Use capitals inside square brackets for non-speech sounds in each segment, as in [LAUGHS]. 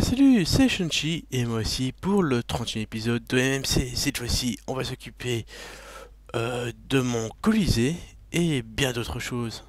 salut, c'est Shunchi et moi aussi pour le 31 épisode de MMC. Cette fois-ci, on va s'occuper euh, de mon Colisée et bien d'autres choses.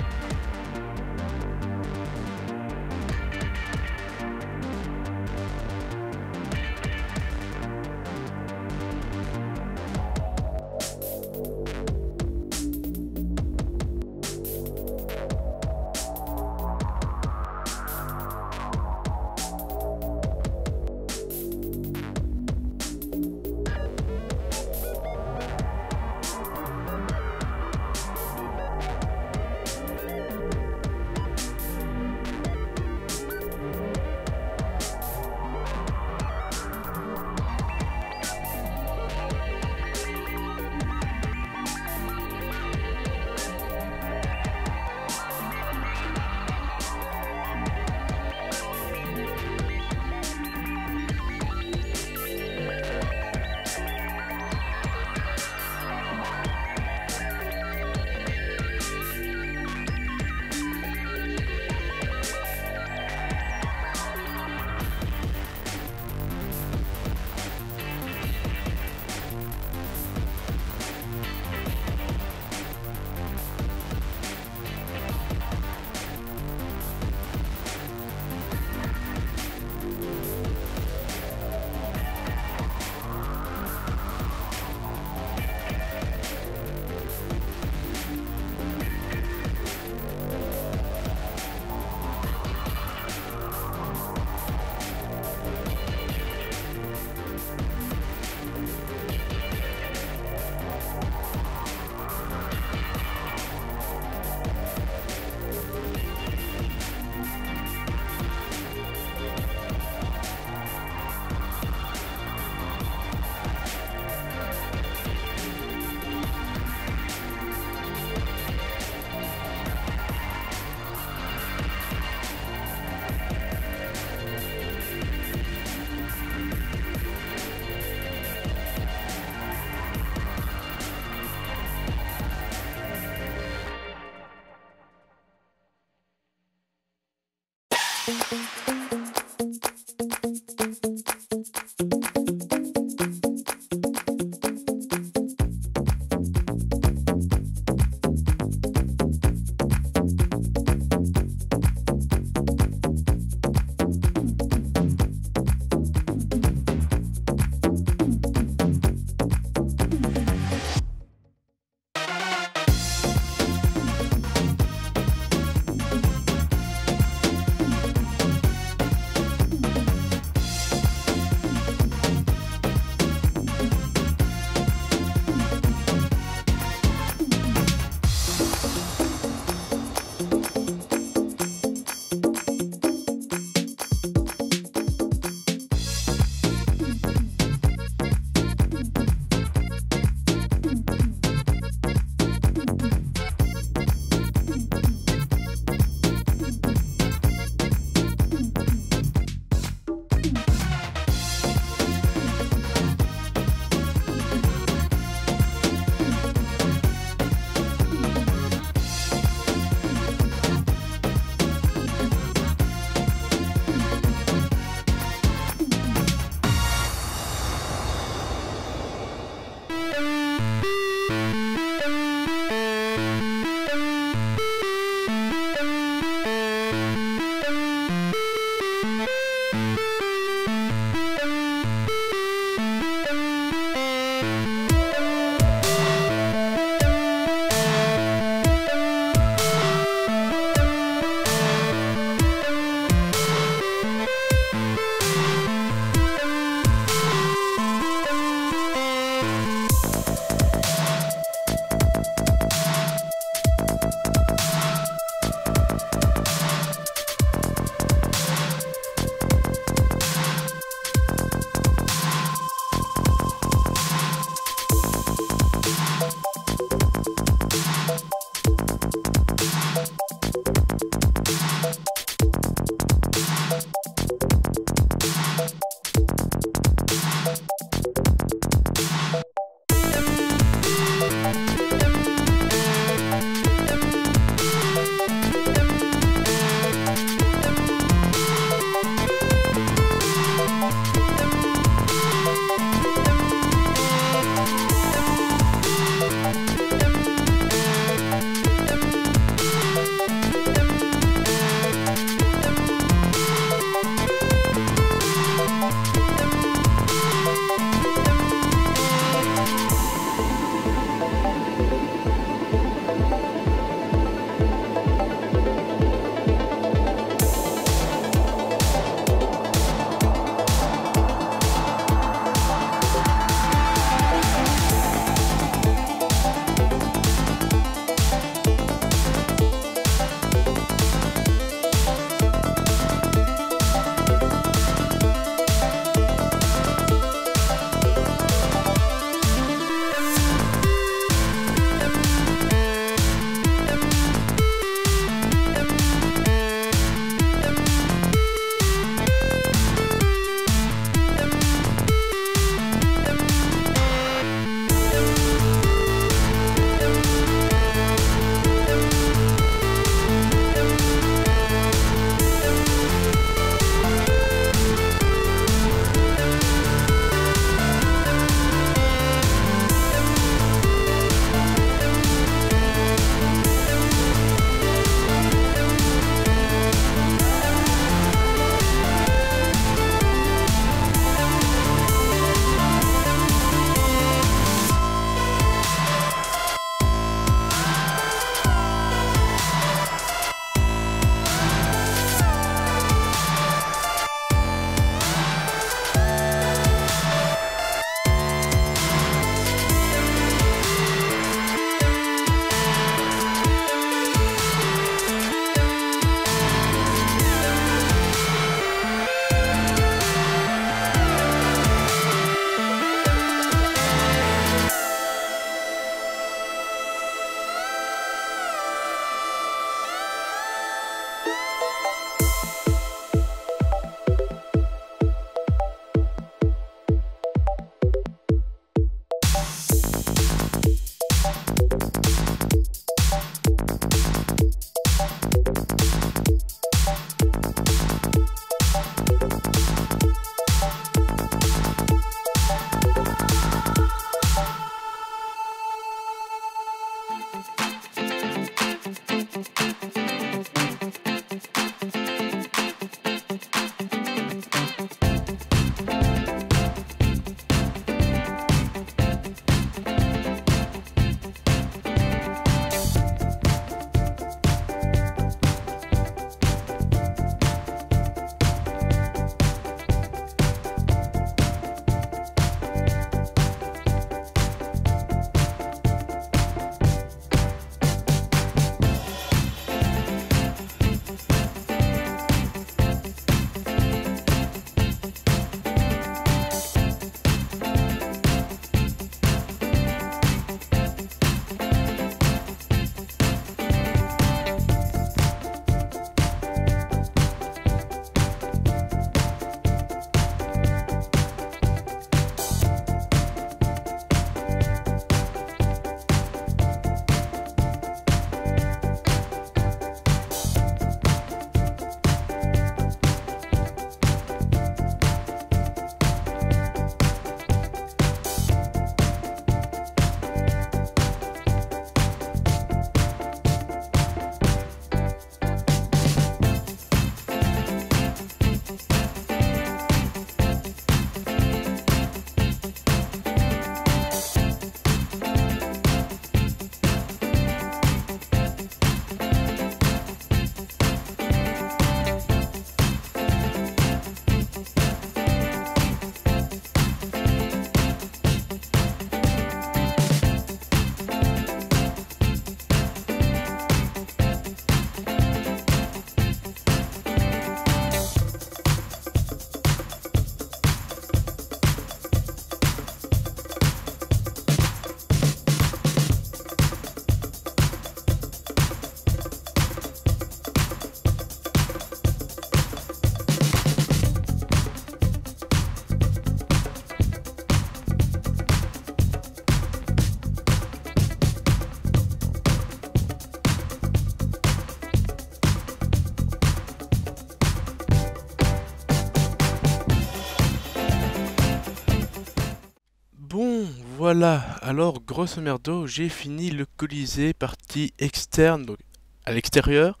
Voilà, alors grosso merdo, j'ai fini le Colisée partie externe, donc à l'extérieur,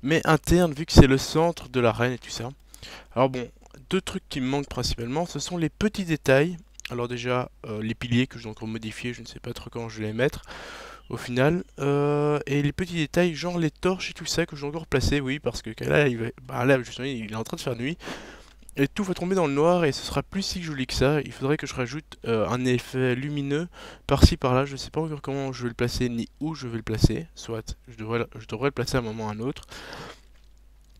mais interne vu que c'est le centre de l'arène et tout ça. Alors bon, deux trucs qui me manquent principalement, ce sont les petits détails. Alors déjà, euh, les piliers que dois encore modifier, je ne sais pas trop quand je vais les mettre au final. Euh, et les petits détails, genre les torches et tout ça que dois encore placer, oui, parce que là, il, bah, là justement, il est en train de faire nuit. Et tout va tomber dans le noir et ce sera plus si joli que ça. Il faudrait que je rajoute euh, un effet lumineux par-ci par-là. Je ne sais pas encore comment je vais le placer ni où je vais le placer. Soit je devrais, le placer à un moment ou à un autre.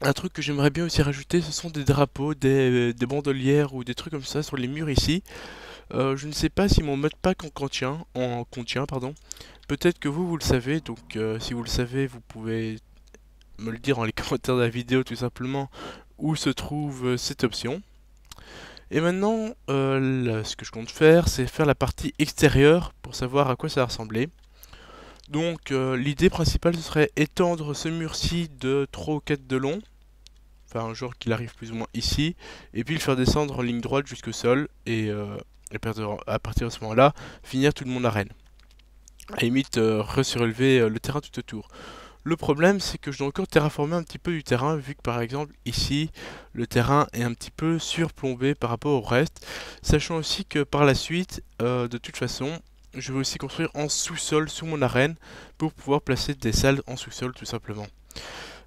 Un truc que j'aimerais bien aussi rajouter, ce sont des drapeaux, des, bandolières ou des trucs comme ça sur les murs ici. Euh, je ne sais pas si mon mode pack en contient, en contient pardon. Peut-être que vous, vous le savez, donc euh, si vous le savez, vous pouvez me le dire dans les [LAUGHS] commentaires de la vidéo tout simplement où se trouve euh, cette option. Et maintenant, euh, ce que je compte faire, c'est faire la partie extérieure pour savoir à quoi ça va ressembler. Donc euh, l'idée principale ce serait étendre ce mur-ci de 3 ou 4 de long. Enfin, genre qu'il arrive plus ou moins ici. Et puis le faire descendre en ligne droite jusqu'au sol. Et, à partir de ce moment-là, finir tout le monde arène. À limite, re-surélever le terrain tout autour. Le problème, c'est que je dois encore terraformer un petit peu du terrain, vu que par exemple, ici, le terrain est un petit peu surplombé par rapport au reste. Sachant aussi que par la suite, euh, de toute façon, je vais aussi construire en sous-sol, sous mon arène, pour pouvoir placer des salles en sous-sol, tout simplement.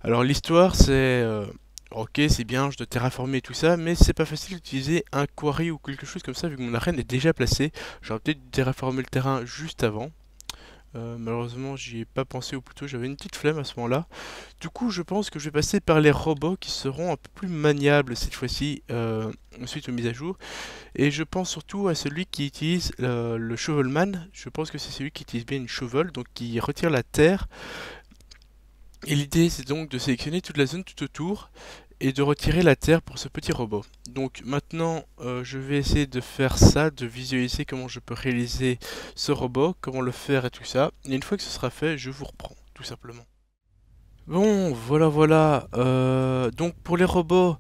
Alors l'histoire, c'est... Euh, ok, c'est bien, je dois terraformer tout ça, mais c'est pas facile d'utiliser un quarry ou quelque chose comme ça, vu que mon arène est déjà placée. J'aurais peut-être terraformer le terrain juste avant. Euh, malheureusement, j'y ai pas pensé, ou plutôt j'avais une petite flemme à ce moment-là. Du coup, je pense que je vais passer par les robots qui seront un peu plus maniables cette fois-ci, euh, suite aux mises à jour. Et je pense surtout à celui qui utilise euh, le shovelman. Je pense que c'est celui qui utilise bien une shovel, donc qui retire la terre. Et l'idée, c'est donc de sélectionner toute la zone tout autour et de retirer la terre pour ce petit robot. Donc maintenant, euh, je vais essayer de faire ça, de visualiser comment je peux réaliser ce robot, comment le faire et tout ça. Et une fois que ce sera fait, je vous reprends, tout simplement. Bon, voilà, voilà. Euh, donc pour les robots,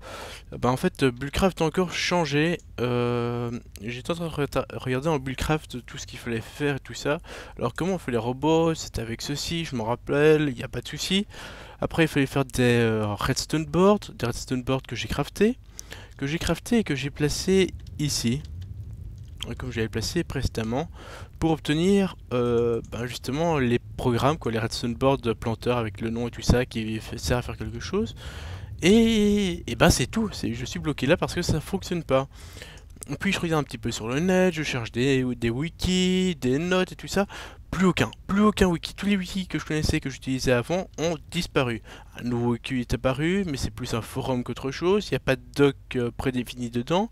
bah en fait, Bullcraft a encore changé. Euh, J'étais en train de regarder en Bullcraft tout ce qu'il fallait faire et tout ça. Alors comment on fait les robots? C'était avec ceci, je m'en rappelle, il n'y a pas de souci. Après, il fallait faire des euh, redstone boards, des redstone boards que j'ai crafté, que j'ai crafté et que j'ai placé ici, comme j'avais placé précédemment, pour obtenir euh, ben, justement les programmes, quoi, les redstone boards planteurs avec le nom et tout ça qui sert à faire quelque chose. Et, et ben c'est tout, je suis bloqué là parce que ça fonctionne pas. Puis je regarde un petit peu sur le net, je cherche des, des wikis, des notes et tout ça. Plus aucun, plus aucun wiki. Tous les wikis que je connaissais, que j'utilisais avant, ont disparu. Un nouveau wiki est apparu, mais c'est plus un forum qu'autre chose. Il n'y a pas de doc euh, prédéfini dedans.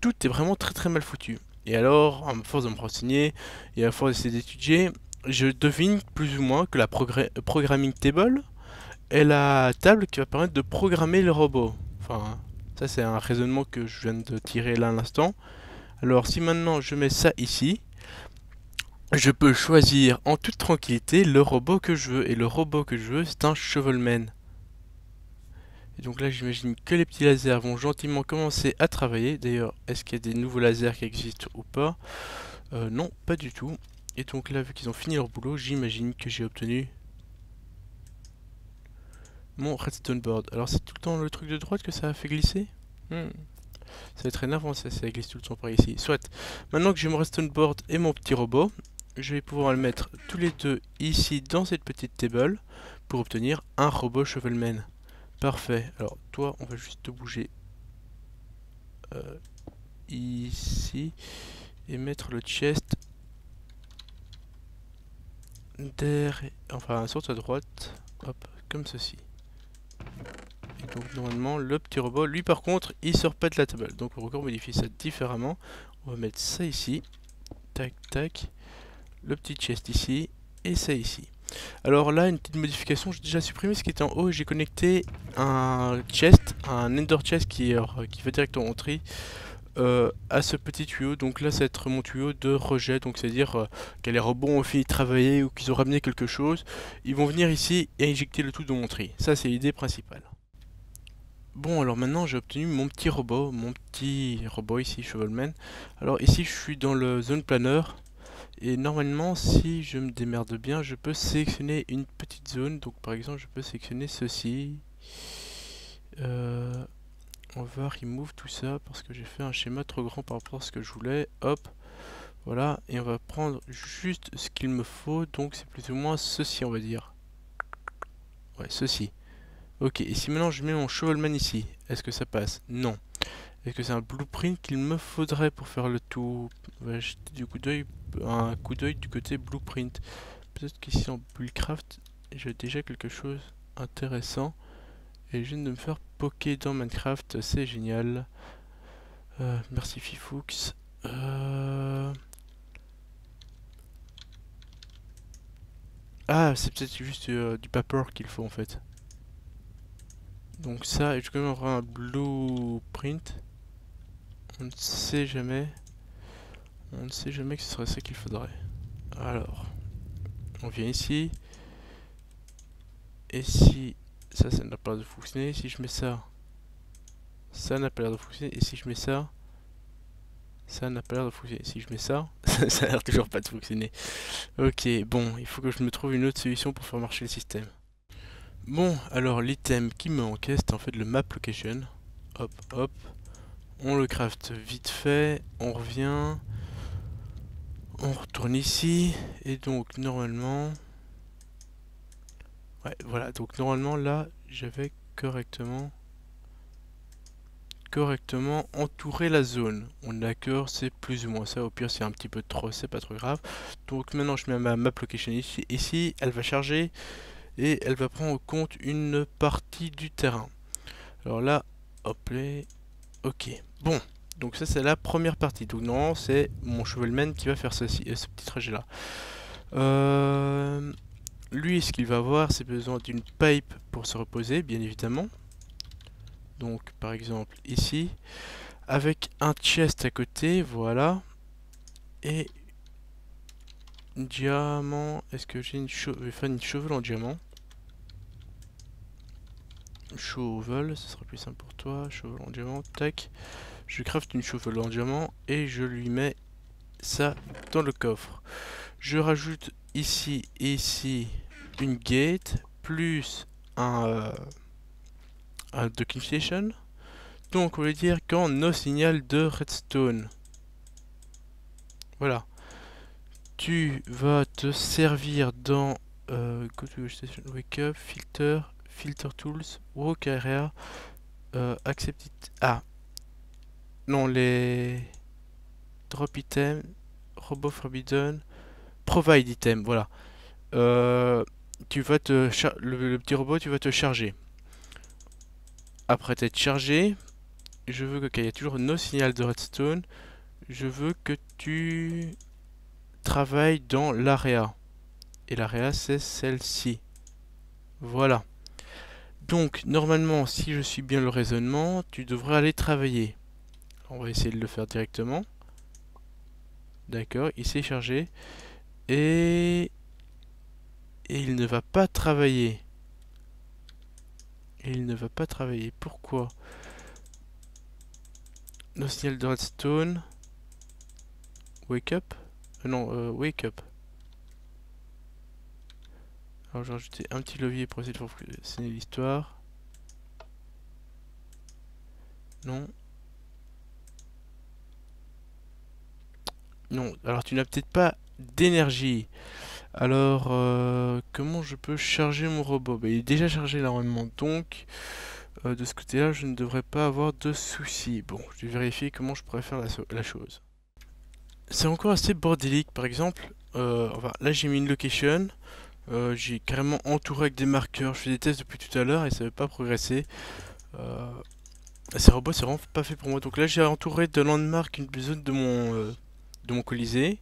Tout est vraiment très très mal foutu. Et alors, à force de me renseigner et à force d'essayer d'étudier, je devine plus ou moins que la programming table est la table qui va permettre de programmer le robot. Enfin, ça, c'est un raisonnement que je viens de tirer là à l'instant. Alors, si maintenant je mets ça ici, je peux choisir en toute tranquillité le robot que je veux. Et le robot que je veux, c'est un Shovelman. Et donc là, j'imagine que les petits lasers vont gentiment commencer à travailler. D'ailleurs, est-ce qu'il y a des nouveaux lasers qui existent ou pas? Euh, Non, pas du tout. Et donc là, vu qu'ils ont fini leur boulot, j'imagine que j'ai obtenu mon redstone board. Alors c'est tout le temps le truc de droite que ça a fait glisser? Hmm. Ça va être énervant ça, ça glisse tout le temps par ici. Soit, maintenant que j'ai mon redstone board et mon petit robot, je vais pouvoir le mettre tous les deux ici dans cette petite table pour obtenir un robot shovelman. Parfait. Alors toi, on va juste te bouger euh, ici et mettre le chest derrière, enfin sur ta droite, hop, comme ceci. Et donc normalement le petit robot, lui par contre, il sort pas de la table. Donc on va encore modifier ça différemment. On va mettre ça ici. Tac tac. Le petit chest ici. Et ça ici. Alors là, une petite modification, j'ai déjà supprimé ce qui était en haut. J'ai connecté un chest, un ender chest qui, qui va directement entrer euh, à ce petit tuyau. Donc là, ça va être mon tuyau de rejet. Donc c'est-à-dire euh, que les robots ont fini de travailler ou qu'ils ont ramené quelque chose. Ils vont venir ici et injecter le tout dans mon tri. Ça, c'est l'idée principale. Bon, alors maintenant j'ai obtenu mon petit robot, mon petit robot ici, Shovelman. Alors ici je suis dans le zone planner. Et normalement, si je me démerde bien, je peux sélectionner une petite zone. Donc par exemple, je peux sélectionner ceci. Euh, on va remove tout ça parce que j'ai fait un schéma trop grand par rapport à ce que je voulais. Hop, voilà. Et on va prendre juste ce qu'il me faut. Donc c'est plus ou moins ceci, on va dire. Ouais, ceci. Ok, et si maintenant je mets mon Shovelman ici, est-ce que ça passe? Non. Est-ce que c'est un blueprint qu'il me faudrait pour faire le tout On va jeter du coup d'œil, un coup d'œil du côté blueprint. Peut-être qu'ici en Bullcraft, j'ai déjà quelque chose intéressant. Et je viens de me faire poker dans Minecraft, c'est génial. Euh, merci Fifoux. Euh... Ah, c'est peut-être juste euh, du paper qu'il faut en fait. Donc ça, et je vais quand même avoir un blueprint. On ne sait jamais. On ne sait jamais que ce serait ça qu'il faudrait. Alors, on vient ici. Et si ça, ça n'a pas l'air de fonctionner, si je mets ça, ça n'a pas l'air de fonctionner. Et si je mets ça, ça n'a pas l'air de fonctionner. Si je mets ça, [LAUGHS] ça a l'air toujours pas de fonctionner. Ok, bon, il faut que je me trouve une autre solution pour faire marcher le système. Bon, alors l'item qui me manquait, c'était en fait le map location. Hop, hop. On le craft vite fait, on revient. On retourne ici, et donc normalement... Ouais, voilà, donc normalement là, j'avais correctement... correctement entouré la zone. On est c'est plus ou moins ça, au pire c'est un petit peu trop, c'est pas trop grave. Donc maintenant je mets ma map location ici, ici, elle va charger, et elle va prendre en compte une partie du terrain. Alors là, hop là, ok. Bon, donc ça c'est la première partie. Donc non, c'est mon chevelman qui va faire ceci, euh, ce petit trajet là. Euh, lui, ce qu'il va avoir, c'est besoin d'une pipe pour se reposer, bien évidemment. Donc par exemple ici, avec un chest à côté, voilà. Et diamant, est-ce que j'ai une, chevel en diamant? Shovel, ce sera plus simple pour toi. Chevel en diamant, tac. Je craft une chevel en diamant et je lui mets ça dans le coffre. Je rajoute ici et ici une gate plus un, euh. Donc on va dire quand no signal de redstone. Voilà. Tu vas te servir dans euh, go to station, wake up, filter, filter tools, walk area, euh, accept it. Ah, non, les drop item, robot forbidden, provide item, voilà. Euh, tu vas te le, petit robot, tu vas te charger. Après t'être chargé, je veux que, il y a toujours no signal de redstone, je veux que tu travailles dans l'area. Et l'area c'est celle-ci. Voilà. Donc, normalement, si je suis bien le raisonnement, tu devrais aller travailler. On va essayer de le faire directement. D'accord, il s'est chargé. Et... Et il ne va pas travailler. Il ne va pas travailler. Pourquoi? No signal de redstone. Wake up? Euh, Non, euh, wake up. Alors j'ai rajouté un petit levier pour essayer de faire l'histoire. Non. Non, alors tu n'as peut-être pas d'énergie. Alors, euh, comment je peux charger mon robot? Bah, Il est déjà chargé normalement, donc euh, de ce côté-là, je ne devrais pas avoir de soucis. Bon, je vais vérifier comment je pourrais faire la, chose. C'est encore assez bordélique, par exemple, euh, là j'ai mis une location, euh, j'ai carrément entouré avec des marqueurs. Je fais des tests depuis tout à l'heure et ça veut pas progresser. Euh, ces robots, c'est vraiment pas fait pour moi. Donc là, j'ai entouré de landmark une zone de mon, euh, de mon colisée.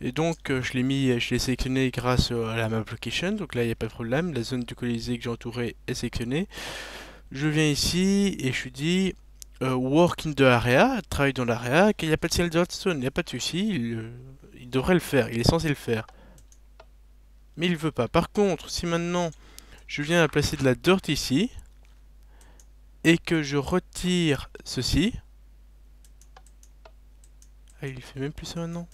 Et donc, je l'ai mis, je l'ai sélectionné grâce à la map location. Donc là, il n'y a pas de problème. La zone du colisée que j'ai entourée est sélectionnée. Je viens ici et je lui dis work in the area, travaille dans l'area, qu'il n'y a pas de ciel de redstone, il n'y a pas de souci, il devrait le faire, il est censé le faire. Mais il veut pas. Par contre, si maintenant je viens à placer de la dirt ici, et que je retire ceci. Ah, il fait même plus ça maintenant.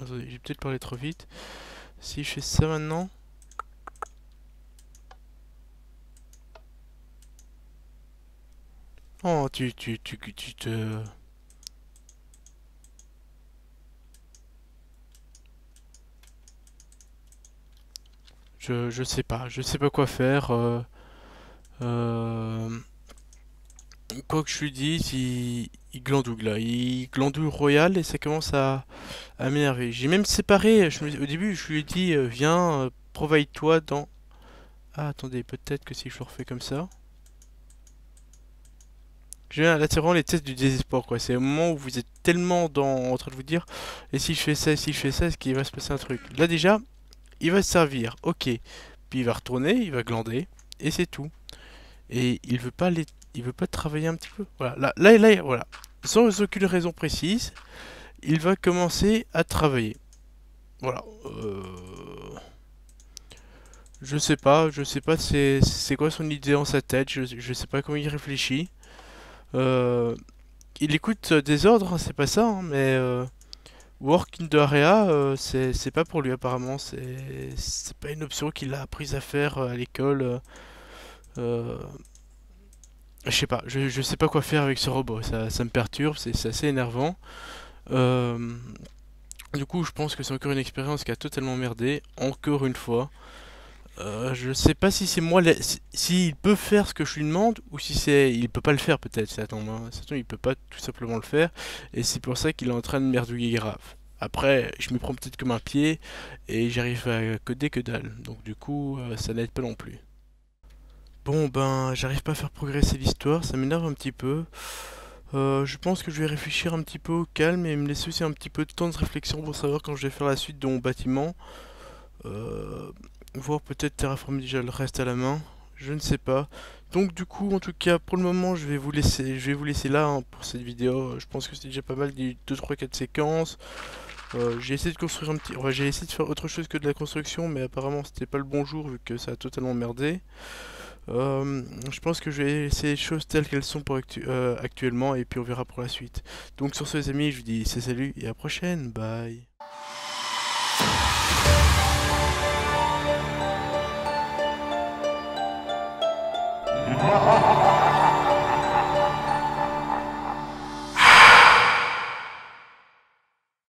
j'ai peut-être parlé trop vite. Si je fais ça maintenant... Tu, tu, tu, tu te... Je, je sais pas, je sais pas quoi faire. Euh, euh, quoi que je lui dise, il, il glandouille là, il glandouille royal et ça commence à, à m'énerver. J'ai même séparé, je au début je lui ai dit euh, viens, euh, provide-toi dans... Ah attendez, peut-être que si je le refais comme ça... Je viens là c'est vraiment les tests du désespoir quoi, c'est le moment où vous êtes tellement dans, en train de vous dire et si je fais ça, et si je fais ça, est-ce qu'il va se passer un truc? Là déjà, il va se servir, ok, puis il va retourner, il va glander, et c'est tout. Et il veut pas les... il veut pas travailler un petit peu. Voilà, là, là, là voilà, sans aucune raison précise, il va commencer à travailler. Voilà. Euh... Je sais pas, je sais pas c'est quoi son idée en sa tête, je, je sais pas comment il réfléchit. Euh... Il écoute des ordres, hein, c'est pas ça, hein, mais euh... Work in the area, euh, c'est pas pour lui apparemment, c'est pas une option qu'il a apprise à faire euh, à l'école. Euh, je sais pas, je, je, sais pas quoi faire avec ce robot, ça, ça me perturbe, c'est assez énervant. du coup, je pense que c'est encore une expérience qui a totalement merdé, encore une fois. Euh, je sais pas si c'est moi, s'il peut faire ce que je lui demande, ou si c'est, il peut pas le faire peut-être, ça tombe, hein. il peut pas tout simplement le faire, et c'est pour ça qu'il est en train de merdouiller grave. Après, je me prends peut-être comme un pied, et j'arrive à coder que dalle, donc du coup, euh, ça n'aide pas non plus. Bon ben, j'arrive pas à faire progresser l'histoire, ça m'énerve un petit peu. Euh, je pense que je vais réfléchir un petit peu au calme et me laisser aussi un petit peu de temps de réflexion pour savoir quand je vais faire la suite de mon bâtiment. Euh, voir peut-être terraformer déjà le reste à la main, je ne sais pas. Donc du coup, en tout cas, pour le moment, je vais vous laisser, là hein, pour cette vidéo. Je pense que c'est déjà pas mal, 2, 3, 4 séquences. Euh, j'ai essayé de construire un petit... j'ai essayé de faire autre chose que de la construction, mais apparemment c'était pas le bon jour vu que ça a totalement merdé. Euh, je pense que je vais laisser les choses telles qu'elles sont pour euh, actuellement et puis on verra pour la suite. Donc sur ce les amis, je vous dis salut et à la prochaine, bye 哎呀，好好好。